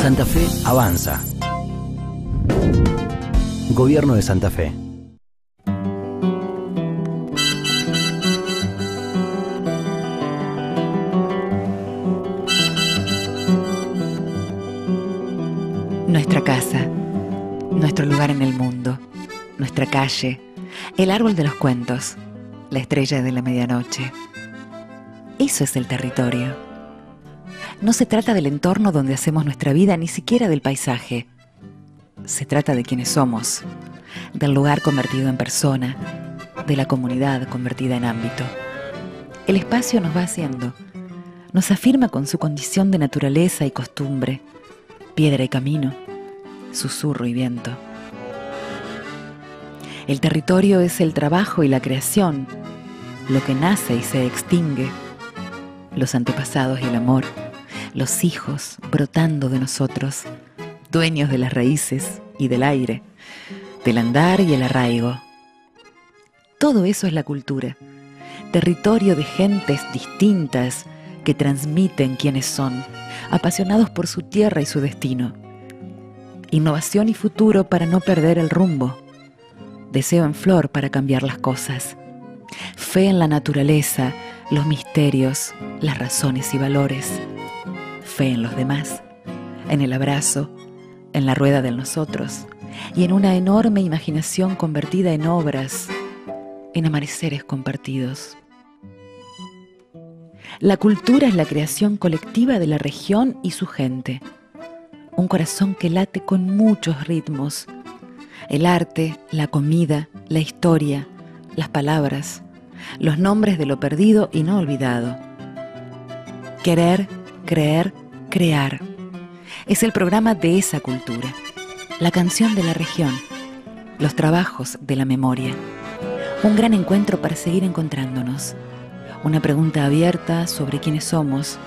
Santa Fe avanza. Gobierno de Santa Fe. Nuestra casa, nuestro lugar en el mundo, nuestra calle, el árbol de los cuentos, la estrella de la medianoche. Eso es el territorio. No se trata del entorno donde hacemos nuestra vida, ni siquiera del paisaje. Se trata de quienes somos, del lugar convertido en persona, de la comunidad convertida en ámbito. El espacio nos va haciendo, nos afirma con su condición de naturaleza y costumbre, piedra y camino, susurro y viento. El territorio es el trabajo y la creación, lo que nace y se extingue, los antepasados y el amor, los hijos brotando de nosotros, dueños de las raíces y del aire, del andar y el arraigo. Todo eso es la cultura, territorio de gentes distintas que transmiten quiénes son, apasionados por su tierra y su destino. Innovación y futuro para no perder el rumbo. Deseo en flor para cambiar las cosas. Fe en la naturaleza, los misterios, las razones y valores. En los demás, en el abrazo, en la rueda de nosotros y en una enorme imaginación convertida en obras, en amaneceres compartidos. La cultura es la creación colectiva de la región y su gente. Un corazón que late con muchos ritmos. El arte, la comida, la historia, las palabras, los nombres de lo perdido y no olvidado. Querer, creer, crear. Es el programa de esa cultura. La canción de la región. Los trabajos de la memoria. Un gran encuentro para seguir encontrándonos una pregunta abierta sobre quiénes somos,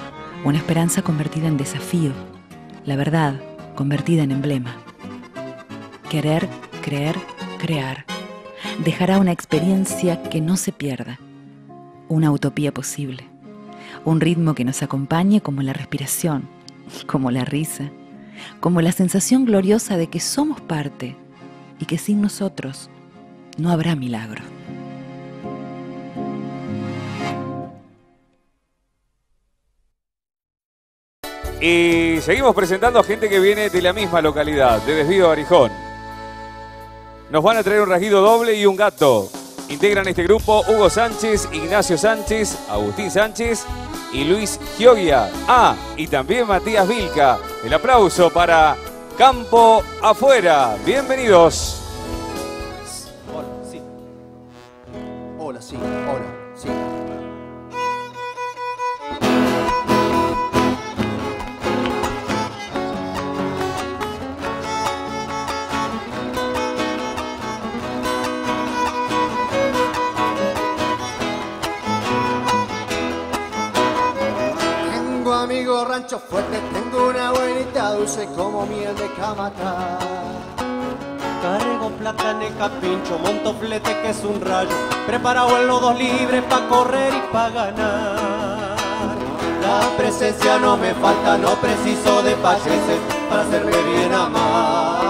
una esperanza convertida en desafío, la verdad convertida en emblema. Querer, creer, crear. Dejará una experiencia que no se pierda, una utopía posible, un ritmo que nos acompañe como la respiración, como la risa, como la sensación gloriosa de que somos parte y que sin nosotros no habrá milagro. Y seguimos presentando a gente que viene de la misma localidad, de Desvío Arijón. Nos van a traer un rasguido doble y un gato. Integran este grupo Hugo Sánchez, Ignacio Sánchez, Agustín Sánchez y Luis Giogia. Ah, y también Matías Vilca. El aplauso para Campo Afuera. Bienvenidos. Hola, sí. Hola, sí. Hola, fuerte, tengo una buenita dulce como miel de camata. Cargo en capincho, monto flete que es un rayo, preparado en los dos libres pa' correr y pa' ganar. La presencia no me falta, no preciso de payeses para hacerme bien amar.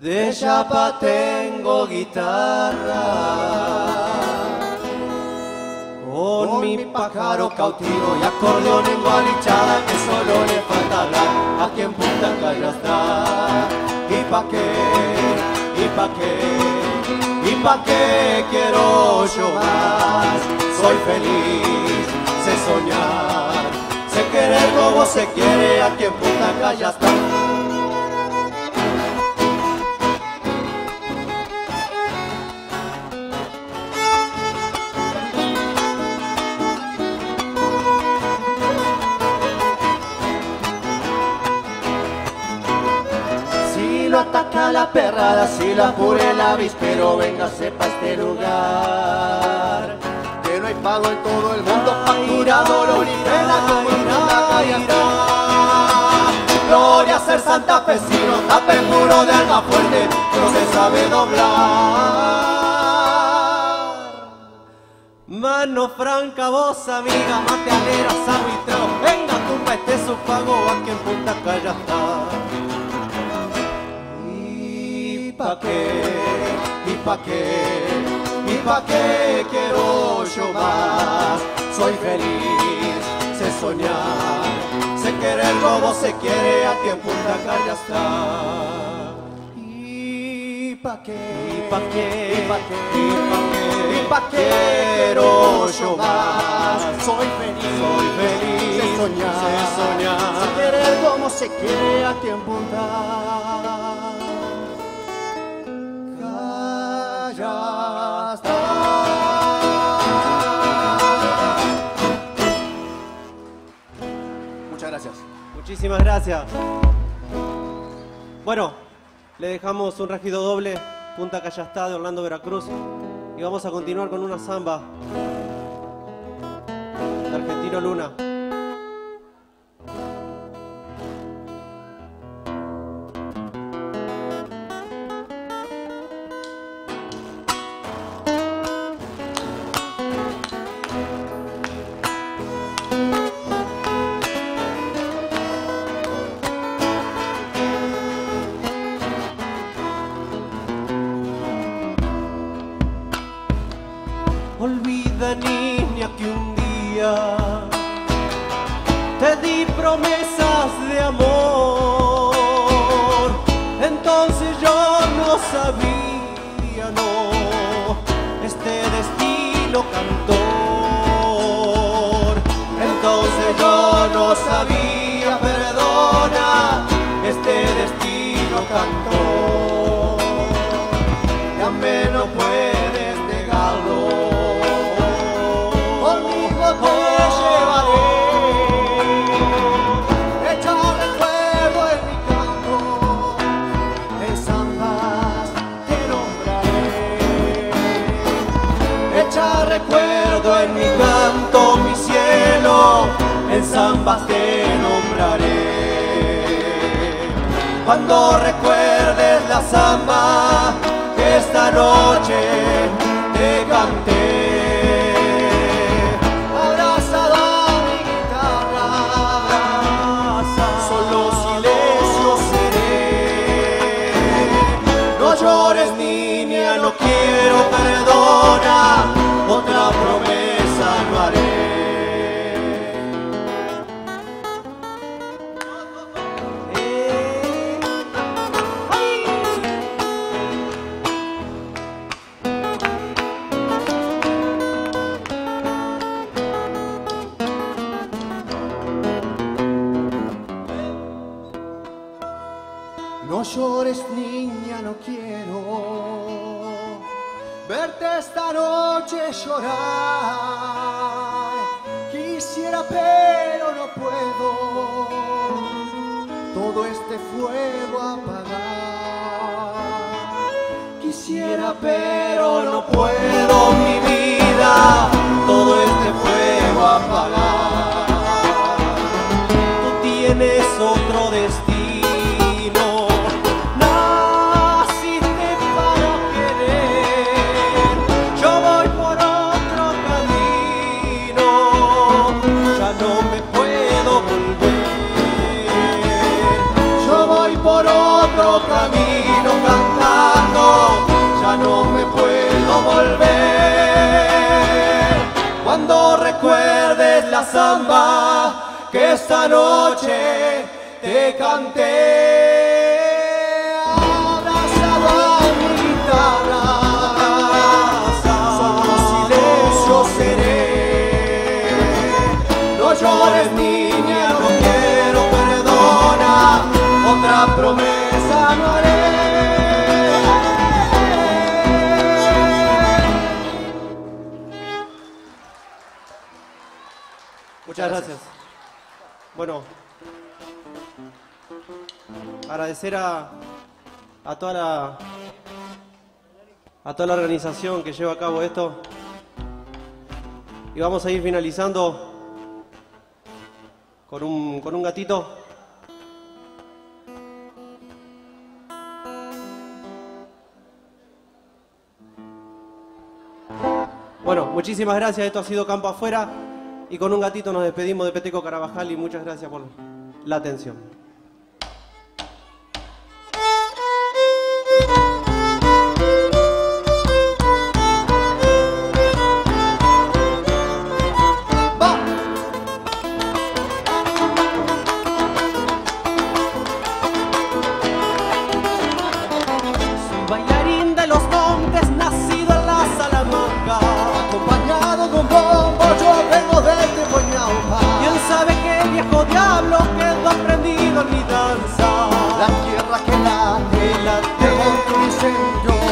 De chapa tengo guitarra. Con mi pájaro cautivo y acordeón en gualichada que solo le falta hablar a quien Punta está. ¿Y pa' qué? ¿Y pa' qué? ¿Y pa' qué quiero yo más? Soy feliz, sé soñar, sé querer como se quiere a quien Punta Calla está. Lo ataca la perrada, si la apure el avispero, véngase pa' este lugar. Que no hay pago en todo el mundo, factura dolor y pena como en una. Gloria a ser santafesino, tape el muro de alma fuerte, no se sabe doblar. Mano franca, vos amiga, mate alera, sabuitro, venga tu samba, este es su pago, aquí en Punta Calla está. ¿Y pa' qué? ¿Y pa' qué? ¿Y pa' qué quiero yo más? Soy feliz, sé soñar, sé querer como se quiere, aquí en Punta Calla está. ¿Y pa' qué? ¿Y pa' qué? ¿Y pa' qué? ¿Y pa' qué? ¿Y pa' qué quiero yo más? Soy feliz, Soy feliz, sé soñar, sé soñar. sé querer como se quiere aquí en Punta Muchísimas gracias. Bueno, le dejamos un regido doble, Punta Callastá de Orlando Veracruz. Y vamos a continuar con una samba de Argentino Luna. Te di promesas en zambas te nombraré. Cuando recuerdes la zamba que esta noche te canté. Abrazado a mi guitarra, Solo silencio seré. No llores niña, no quiero perdona, otra promesa Quisiera pero no puedo todo este fuego apagar. Quisiera pero no puedo mi vida todo este fuego apagar. Otro camino cantando. Ya no me puedo volver. Cuando recuerdes la samba que esta noche te canté. abrazado a mi guitarra. Solo silencio seré. No llores niña, no quiero perdona, otra promesa Muchas gracias. Bueno, agradecer a, a toda la a toda la organización que lleva a cabo esto. Y vamos a ir finalizando con un, con un gatito. Bueno, muchísimas gracias. Esto ha sido Campo Afuera. Y con un gatito nos despedimos de Peteco Carabajal y muchas gracias por la atención. Golpe un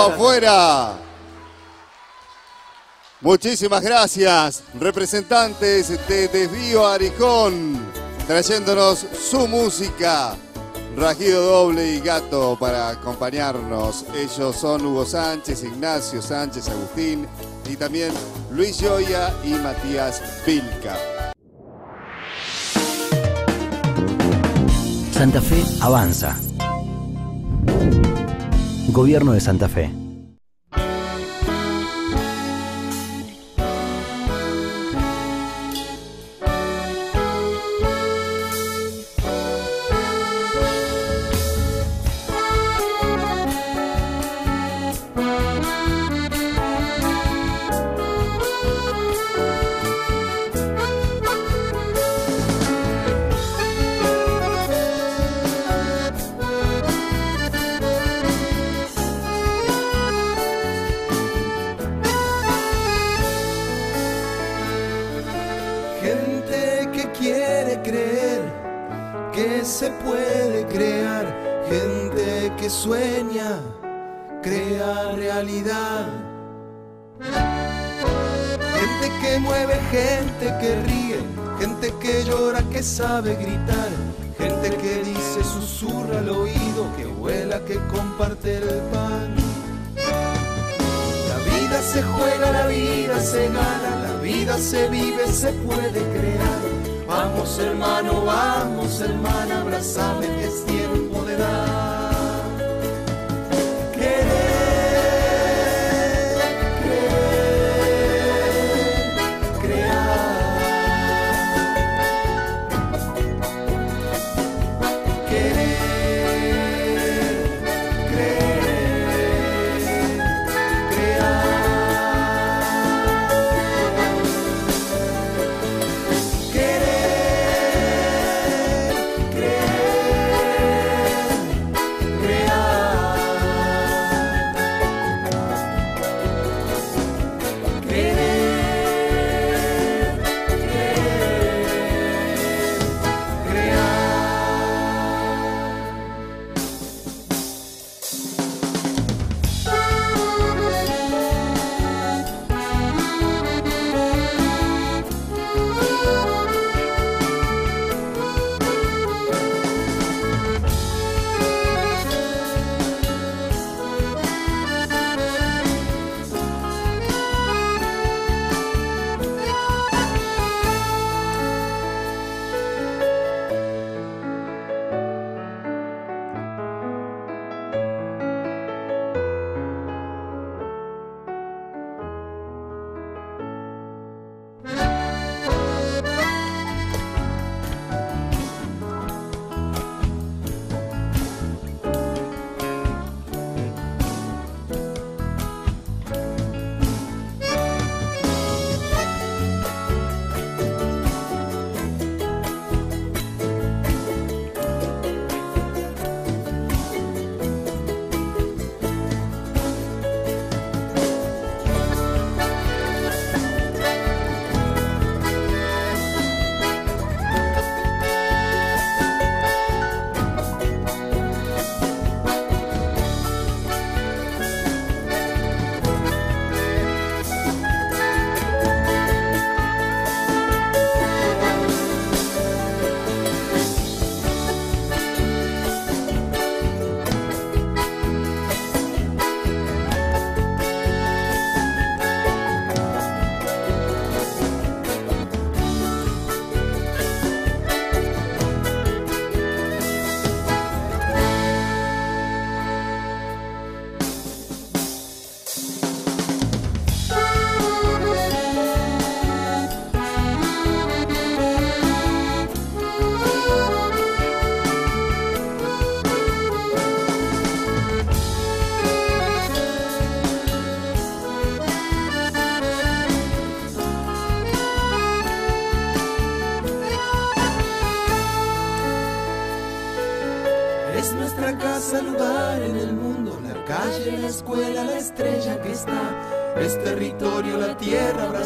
Afuera. Muchísimas gracias, representantes de Desvío Arijón, trayéndonos su música. Rajido Doble y Gato para acompañarnos. Ellos son Hugo Sánchez, Ignacio Sánchez, Agustín y también Luis Joya y Matías Vilca. Santa Fe avanza. Gobierno de Santa Fe. Gente que ríe, gente que llora, que sabe gritar. Gente que dice, susurra al oído, que vuela, que comparte el pan. La vida se juega, la vida se gana, la vida se vive, se puede crear. Vamos hermano, vamos hermana, abrazame que es tiempo de dar.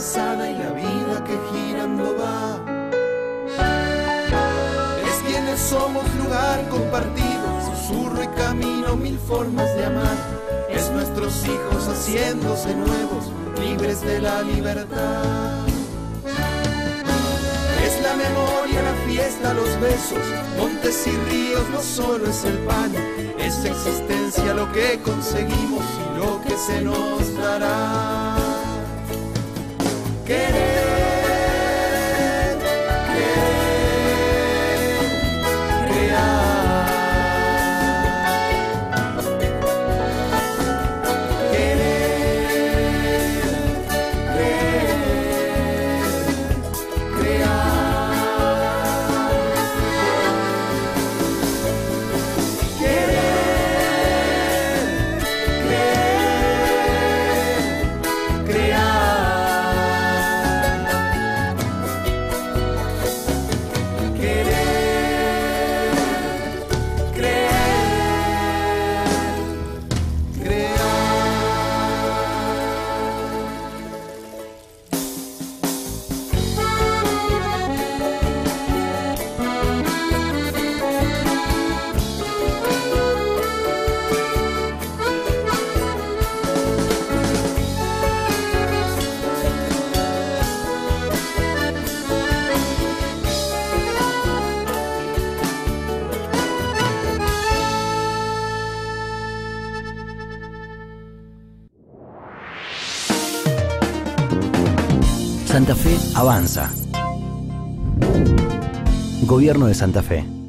Y la vida que girando va. Es quienes somos lugar compartido, susurro y camino, mil formas de amar. Es nuestros hijos haciéndose nuevos, libres de la libertad. Es la memoria, la fiesta, los besos, montes y ríos, no solo es el pan, es existencia lo que conseguimos y lo que se nos dará. Querer, avanza. Gobierno de Santa Fe.